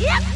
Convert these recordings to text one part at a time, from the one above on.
Thank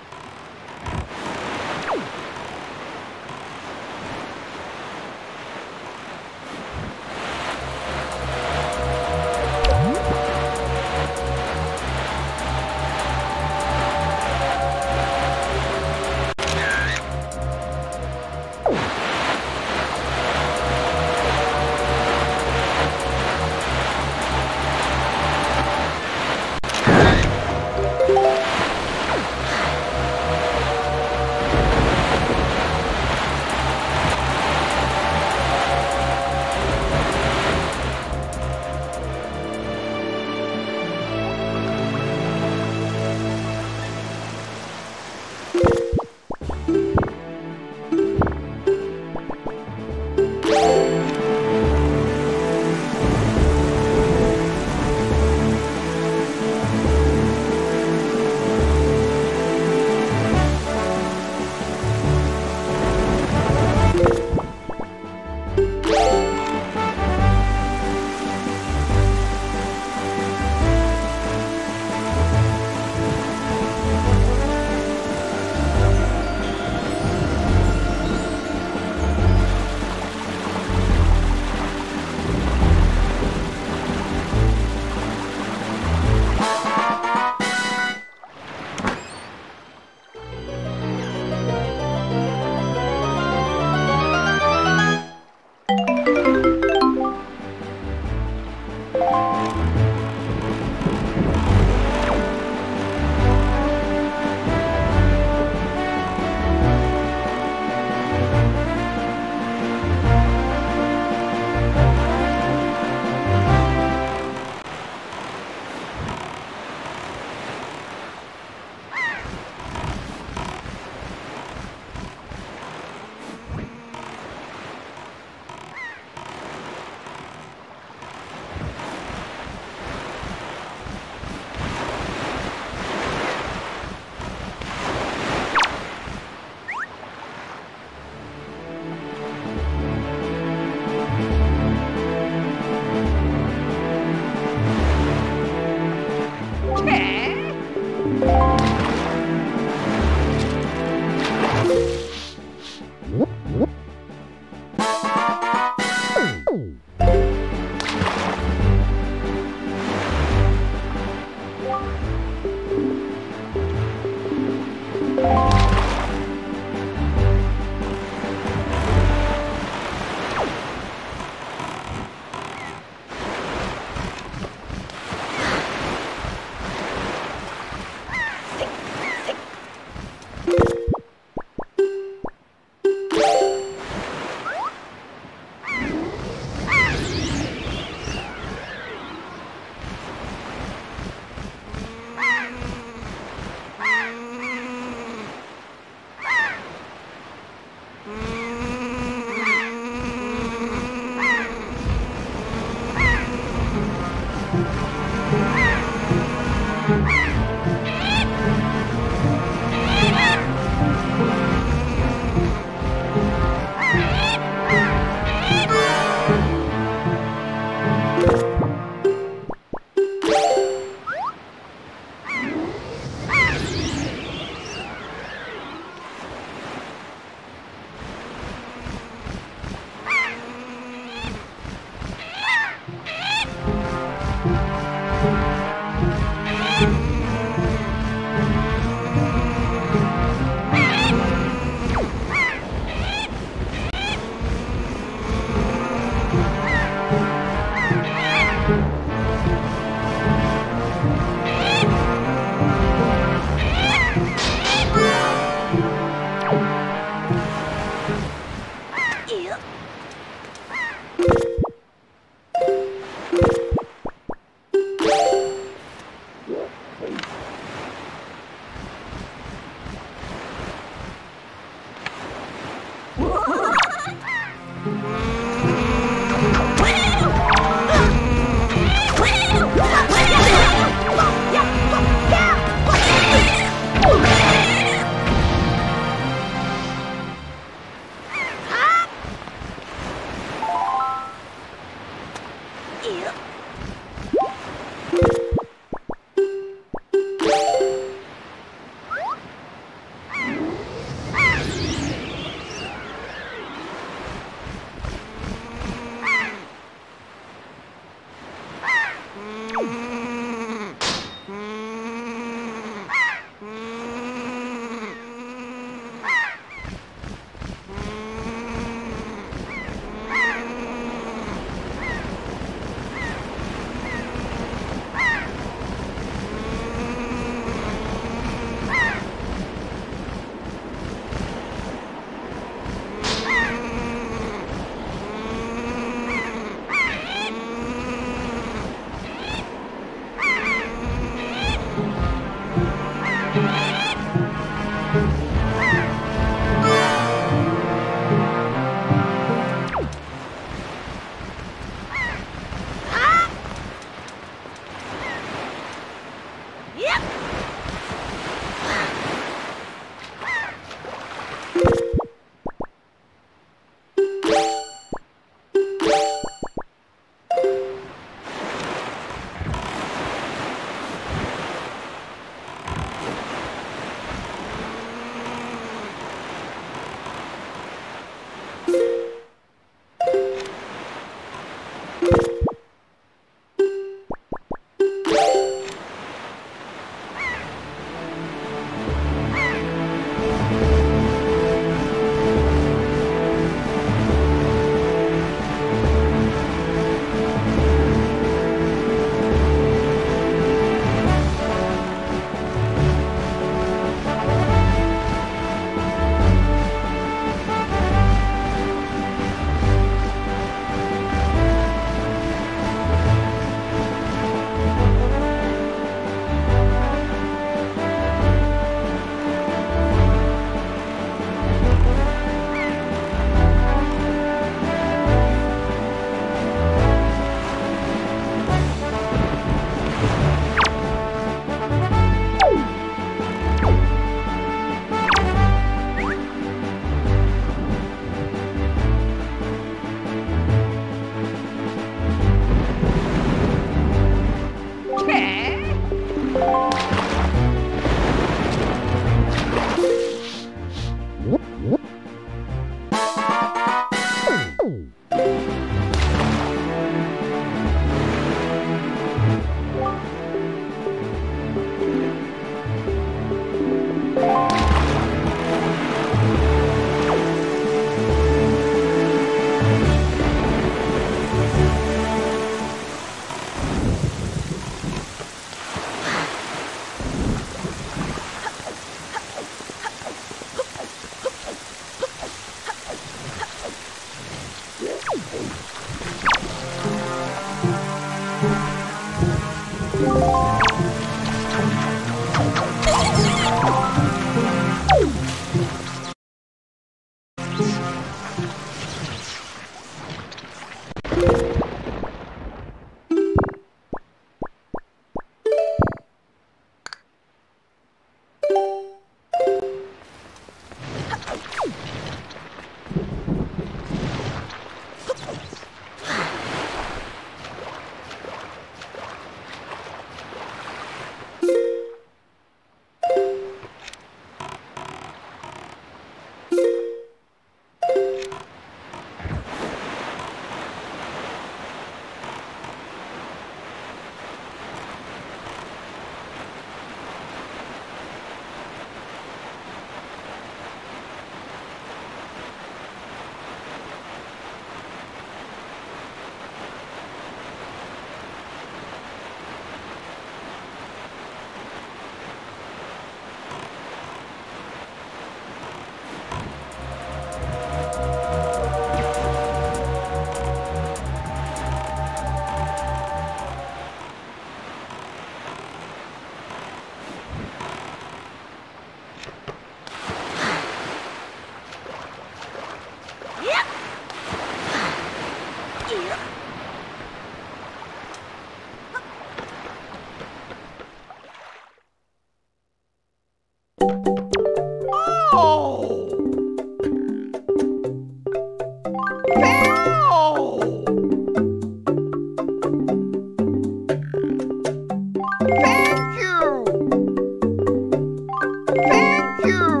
you.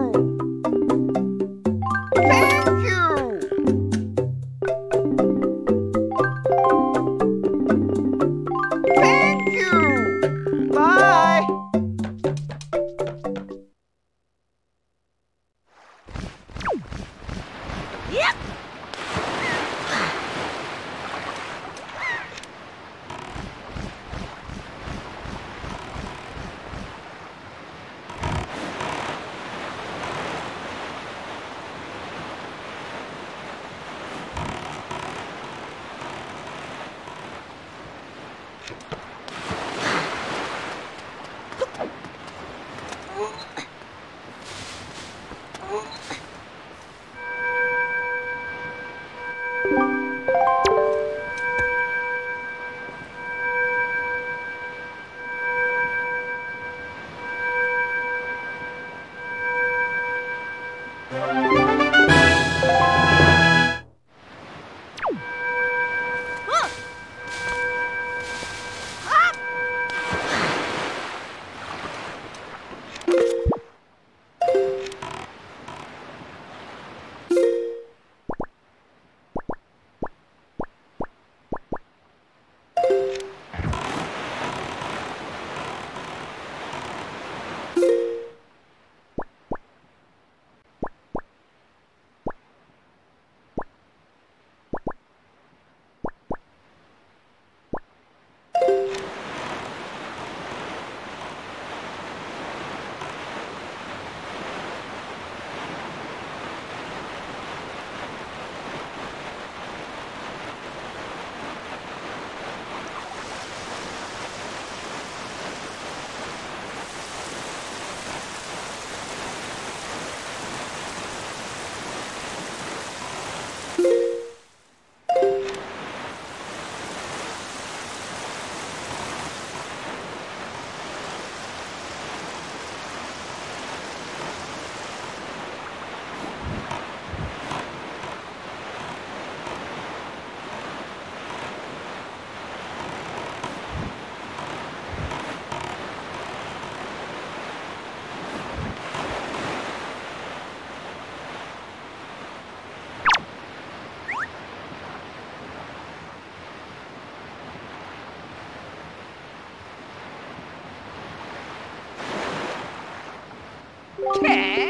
Hey!